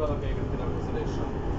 lot of vagrant in our consideration.